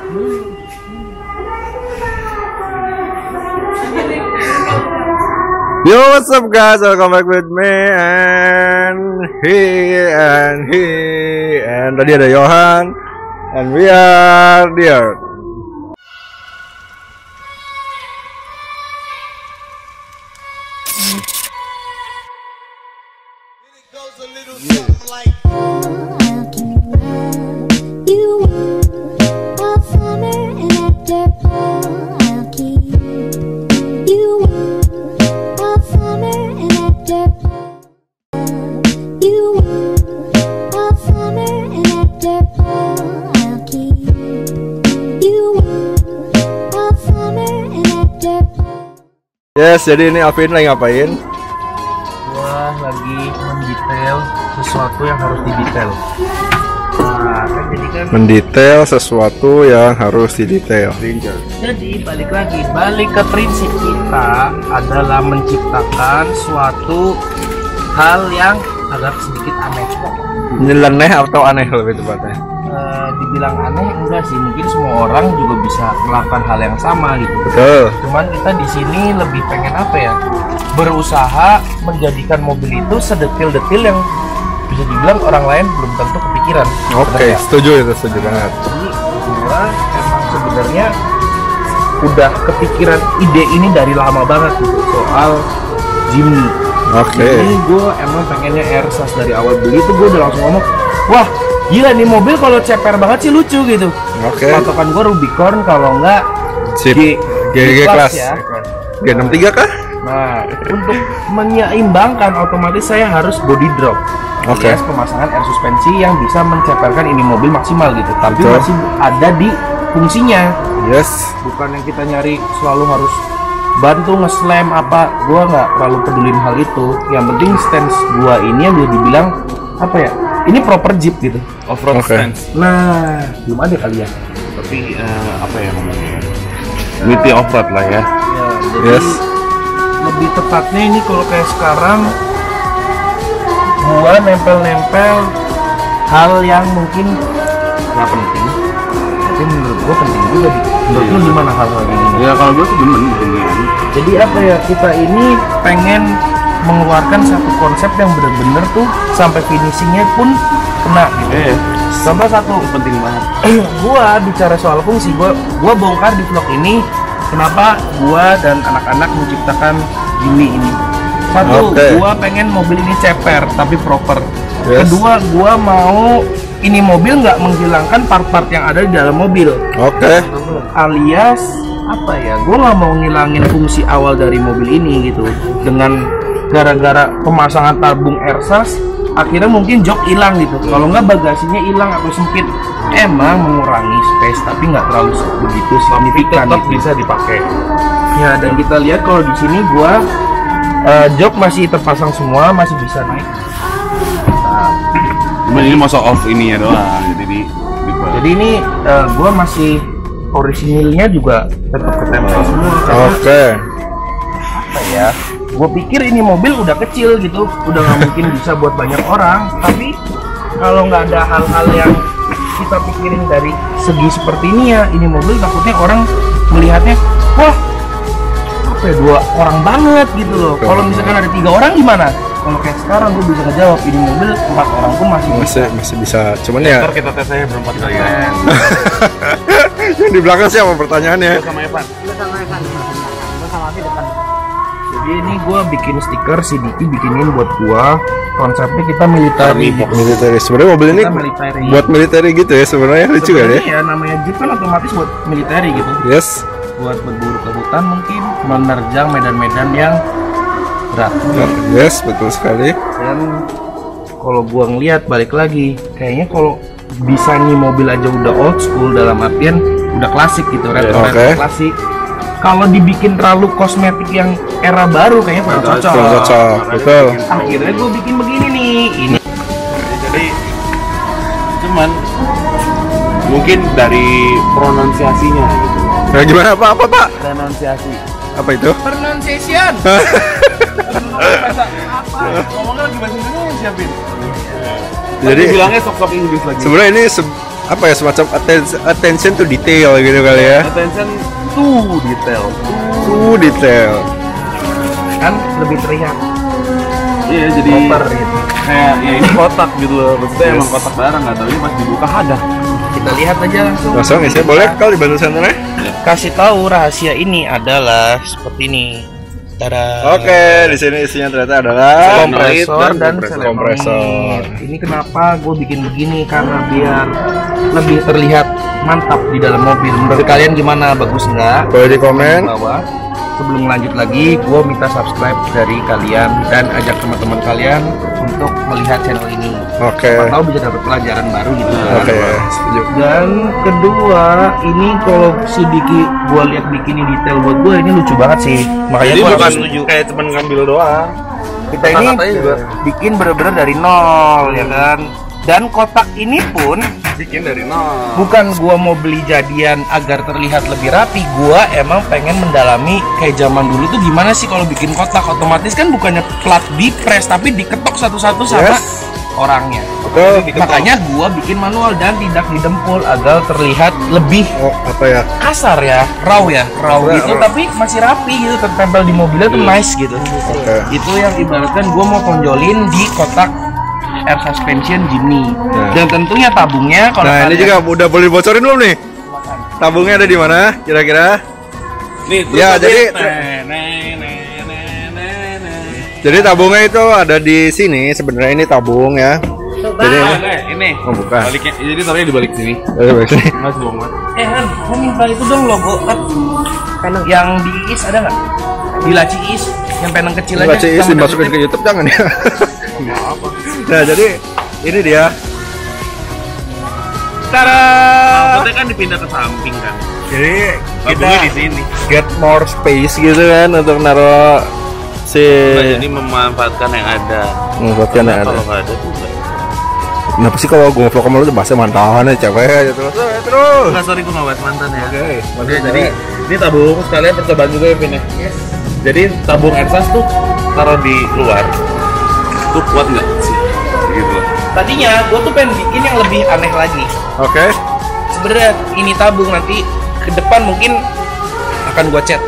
Yo, what's up guys? Welcome back with me and he and he and tadi ada Johan and we are there. I'll Yes, jadi ini Alvin lagi ngapain? gua lagi mendetail sesuatu yang harus didetail nah kan jadi kan Mendetail sesuatu yang harus didetail. jadi balik lagi balik ke prinsip kita adalah menciptakan suatu hal yang agak sedikit aneh Nyeleneh atau aneh lebih tepatnya? Dibilang aneh enggak sih mungkin semua orang juga bisa melakukan hal yang sama gitu Betul. cuman kita di sini lebih pengen apa ya berusaha menjadikan mobil itu sedetil-detil yang bisa dibilang orang lain belum tentu kepikiran Oke, Bener ya? setuju itu, setuju banget. jadi gua emang sebenarnya udah kepikiran ide ini dari lama banget gitu soal Jimny Oke. ini gue emang pengennya Airsas dari awal beli itu gue udah langsung ngomong wah gila nih mobil kalau ceper banget sih lucu gitu Oke. patokan gue Rubicon kalau enggak Sip. G, GG kelas. ya G63 kah? Nah, untuk menyeimbangkan otomatis saya harus body drop. Oke. Alias pemasangan air suspensi yang bisa menceperkan ini mobil maksimal gitu. Tapi Betul. masih ada di fungsinya. Yes. Bukan yang kita nyari selalu harus bantu nge-slam apa. Gua nggak terlalu pedulin hal itu. Yang penting stance gua ini yang bisa dibilang apa ya? Ini proper jeep gitu. off-road Oke. stance Nah, belum ada kali ya. tapi eh, apa ya namanya Witty off-road lah ya Ya, jadi Yes. lebih tepatnya ini kalau kayak sekarang gua nempel-nempel hal yang mungkin nggak penting tapi menurut gua penting juga di menurut lu gimana hal-hal kayak gini ya kalau gue sih demen jadi apa ya kita ini pengen mengeluarkan satu konsep yang bener-bener tuh sampai finishingnya pun kena gitu. Eh contoh satu. Penting banget. Gua bicara soal fungsi gua gua bongkar di vlog ini kenapa gua dan anak-anak menciptakan Jimny ini. Satu Oke. gua pengen mobil ini ceper tapi proper. Yes. kedua gua mau ini mobil nggak menghilangkan part-part yang ada di dalam mobil. Oke. alias apa ya gue nggak mau ngilangin fungsi awal dari mobil ini gitu. Dengan gara-gara pemasangan tabung ersas akhirnya mungkin jok hilang gitu. Kalau nggak bagasinya hilang atau sempit. Emang mengurangi space tapi nggak terlalu begitu signifikan tetap gitu. bisa dipakai. Ya dan kita lihat kalau di sini gua eh, jok masih terpasang semua masih bisa naik cuman ini masuk off ininya doang jadi di, di jadi ini eh, gua masih orisinilnya juga tetap ketempel semua. Karena Oke. apa ya? Gue pikir ini mobil udah kecil gitu udah nggak mungkin bisa buat banyak orang. Tapi kalau nggak ada hal-hal yang kita pikirin dari segi seperti ini ya ini mobil takutnya orang melihatnya wah apa ya dua orang banget gitu loh. Kalau misalkan ada tiga orang gimana kalau kayak sekarang gue bisa ngejawab ini mobil empat orang pun masih bisa Masih masih bisa. Cuman ya ntar kita tes aja berempat kali ya yang di belakang siapa pertanyaannya? sama Evan jadi ini gue bikin stiker si Diki bikinin buat gua konsepnya kita military gitu. Military. Sebenarnya mobil ini military. buat military gitu ya sebenarnya lucu kan ya? Ya namanya jeep kan otomatis buat militer gitu Yes. buat berburu ke hutan mungkin menerjang medan-medan yang berat Yes, betul sekali. dan kalau gua ngeliat balik lagi kayaknya kalau desainnya mobil aja udah old school dalam artian udah klasik gitu retro retro Oke. klasik kalau dibikin terlalu kosmetik yang era baru kayaknya kurang cocok Betul, cocok. Betul. akhirnya gue bikin begini nih ini jadi cuman mungkin dari pronunciasinya gitu Nah, gimana apa apa Pak? pronunciasi Apa itu? pronunciation ngomongnya lagi bahasa Indonesia Bin Jadi bilangnya sok-sok Inggris lagi sebenarnya ini se- apa ya semacam attention, attention to detail gitu kali ya. attention to detail To detail. kan lebih terlihat Iya jadi proper gitu kayak ya ini kotak gitu loh. Maksudnya Yes. emang kotak barang nggak tahu ini pas dibuka ada. kita lihat aja langsung Langsung isi boleh kali dibantu santai. kasih tahu rahasia ini adalah seperti ini Tada. Oke, di sini isinya ternyata adalah kompresor dan dan kompresor. Ini kenapa gue bikin begini karena biar lebih terlihat mantap di dalam mobil. Menurut kalian gimana? Bagus nggak? boleh di komen. bawah. Sebelum lanjut lagi, gue minta subscribe dari kalian dan ajak teman-teman kalian untuk melihat channel ini. Oke. Siapa Tahu bisa dapat pelajaran baru gitu. kan. Oke, setuju. Dan kedua, ini kalau si Diki gue lihat bikin detail buat gue ini lucu banget sih. Makanya Jadi gue bukan setuju. kayak cuman ngambil doang. kita ini juga. bikin bener-bener dari nol ya kan dan kotak ini pun Bikin dari nol. bukan gua mau beli jadian agar terlihat lebih rapi gua emang pengen mendalami kayak zaman dulu tuh gimana sih kalau bikin kotak otomatis kan bukannya plat di press tapi diketok satu-satu sama Yes. Orangnya Betul. makanya gua bikin manual dan tidak didempul agar terlihat lebih Oh, apa ya? kasar ya raw ya raw gitu raw. tapi masih rapi gitu tertempel di mobilnya tuh nice gitu Oke. itu yang ibaratkan gue mau tonjolin di kotak air suspension Jimny Nah. dan tentunya tabungnya kalau Nah, ini juga udah boleh bocorin belum nih? Tabungnya ada di mana? Kira-kira? Nih, Ya, jadi- nah. Jadi tabungnya itu ada di sini. Sebenarnya ini tabung ya. Jadi Ah, nah, ini. Oh, bukan. Baliknya, jadi taruhnya di balik sini. Dari bawah sini. Mas bohong banget. eh Han gue minta itu dong logo kan peneng yang di is ada nggak di laci is yang peneng kecil aja Baca is dimasukin ke YouTube jangan ya. Nah, jadi ini dia. Tara Maksudnya kan dipindah ke samping kan. Jadi Tabungnya di sini. get more space gitu kan untuk naruh si Nah, jadi memanfaatkan yang ada. Membuatkan yang Karena ada. Kalau nggak ada tuh nggak. Kenapa sih kalau gue vlog sama lu tuh bahasa mantan aja cewek aja terus eh, terus. Enggak, sorry gue nggak bahas mantan ya. Oke. Oke, jadi ini tabung sekalian percobaan juga ya Vin ya. Jadi tabung ersas tuh taruh di luar. Tuh kuat nggak sih? Gitu. tadinya gue tuh pengen bikin yang lebih aneh lagi Oke. sebenarnya ini tabung nanti ke depan mungkin akan gue cat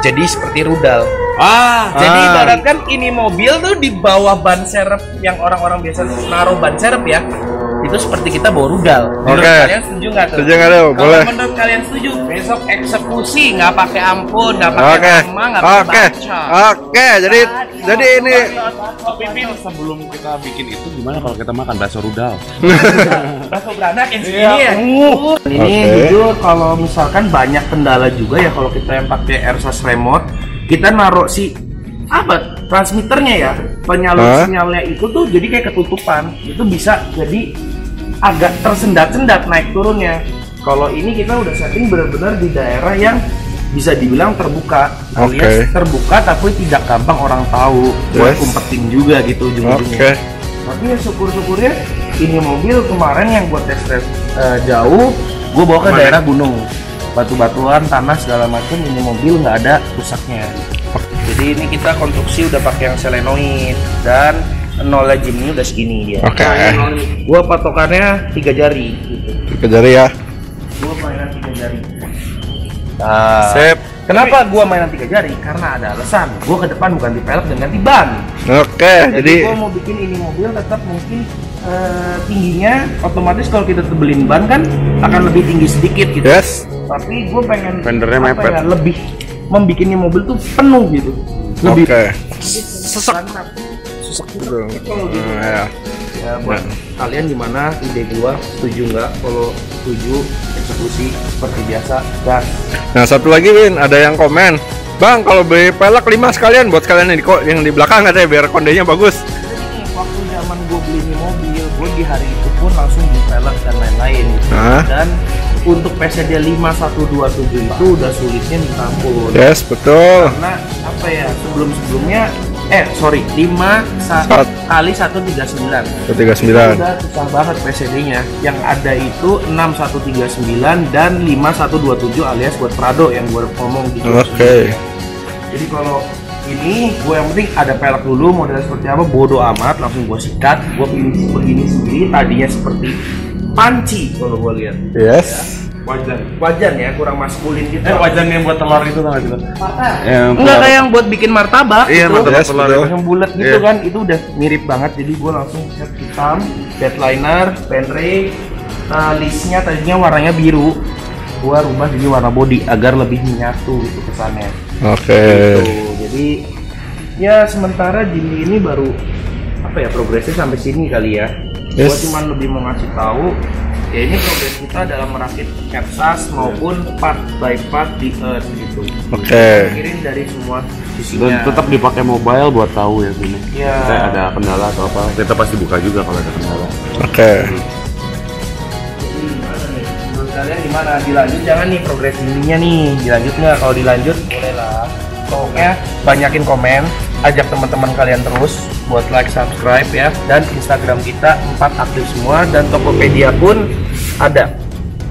jadi seperti rudal Ah, Jadi Ah. ibaratkan ini mobil tuh di bawah ban serep yang orang-orang biasa naruh ban serep ya. Itu seperti kita bawa rudal. Menurut Oke. kalian setuju nggak tuh? Setuju nggak tuh? Kalau Boleh. menurut kalian setuju, besok eksekusi nggak pakai ampun, nggak pakai Oke. nama, nggak pakai Oke. baca. Oke, jadi jadi ini tapi Vin sebelum kita bikin itu gimana kalau kita makan bakso rudal? Bakso beranak yang segini ya. Ini Oke. jujur kalau misalkan banyak kendala juga ya kalau kita yang pakai AirSas remote, kita naruh si apa transmitternya ya penyalur Hah? sinyalnya itu tuh jadi kayak ketutupan itu bisa jadi agak tersendat-sendat naik turunnya kalau ini kita udah setting benar-benar di daerah yang bisa dibilang terbuka alias Oke. terbuka tapi tidak gampang orang tahu buat Yes. umpetin juga gitu ujung-ujungnya Oke. tapi ya syukur-syukurnya ini mobil kemarin yang buat test drive eh, jauh gue bawa ke Mana? daerah gunung batu-batuan tanah segala macam ini mobil nggak ada rusaknya jadi ini kita konstruksi udah pakai yang selenoid dan nolnya Jimny udah segini dia Oke. gue patokannya tiga jari gitu Kejari ya. gue mainan tiga jari nah, Sip. Kenapa gue mainan tiga jari karena ada alasan gue ke depan bukan di pelek dengan di ban Oke, jadi jadi gue mau bikin ini mobil tetap mungkin eh, tingginya otomatis kalau kita tebelin ban kan akan lebih tinggi sedikit gitu. yes. Tapi gue pengen Fendernya mepet. ya, lebih membikin ini mobil tuh penuh gitu. Lebih Oke. sesek. Sesek gitu. Kalau gitu. Hmm, ya. Ya buat kalian gimana ide gua setuju nggak? Kalau setuju eksekusi seperti biasa gas. Nah, satu lagi Win, ada yang komen. Bang, kalau beli pelek 5 sekalian buat sekalian yang di, yang di belakang katanya biar kondenya bagus. Nih, waktu zaman gue beli ini mobil, gue di hari itu pun langsung di pelek dan lain-lain. Hah? Dan untuk PCD 5127 itu udah sulitnya minta ampun. Yes, betul. Karena apa ya, sebelum-sebelumnya eh sorry, 5 sa- Sat. kali 139. Itu 139. udah susah banget PCD-nya. Yang ada itu 6139 dan 5127 alias buat Prado yang gue ngomong di Oke. jadi kalau ini gue yang penting ada pelek dulu model seperti apa bodoh amat langsung gue sikat gue pilih begini sendiri tadinya seperti panci kalau gue lihat Yes. Wajan. wajan ya kurang maskulin gitu Eh wajan yang buat telur itu tau gak sih? Yang enggak kayak yang buat bikin martabak Iya, gitu. martabak Yes, telur itu. yang bulat gitu Iya. kan itu udah mirip banget jadi gue langsung set hitam deadliner penray uh, listnya tadinya warnanya biru gue rubah jadi warna body agar lebih menyatu gitu kesannya Oke. Gitu. jadi ya sementara Jimny ini baru apa ya progresnya sampai sini kali ya gue Yes. cuman lebih mau ngasih tahu ya ini progres kita dalam merakit headsas maupun part by part di earth gitu Oke. pikirin dari semua Dan sisinya tetap dipakai mobile buat tahu ya sini. Iya. Kita ada kendala atau apa, kita pasti buka juga kalau ada kendala. Oke. Nih? Menurut kalian gimana? Dilanjut jangan nih progres ininya nih. Dilanjut nggak? Kalau dilanjut boleh lah. Pokoknya banyakin komen, ajak teman-teman kalian terus buat like, subscribe ya. Dan Instagram kita empat aktif semua dan Tokopedia pun ada.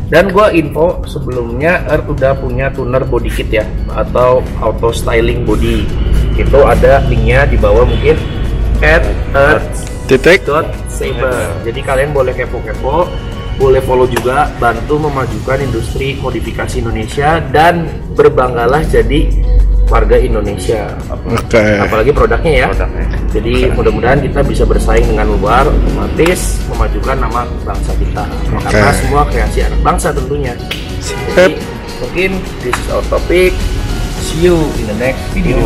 Dan gua info sebelumnya Earth udah punya tuner body kit ya atau auto styling body. Itu ada linknya di bawah mungkin at Earth Titik. dot saber. Jadi kalian boleh kepo-kepo, boleh follow juga, bantu memajukan industri modifikasi Indonesia dan berbanggalah jadi warga Indonesia. Oke. Apalagi produknya ya. Produknya. Jadi mudah-mudahan kita bisa bersaing dengan luar, otomatis memajukan nama bangsa kita. Karena semua kreasi anak bangsa tentunya. Jadi mungkin this is our topic. See you in the next video.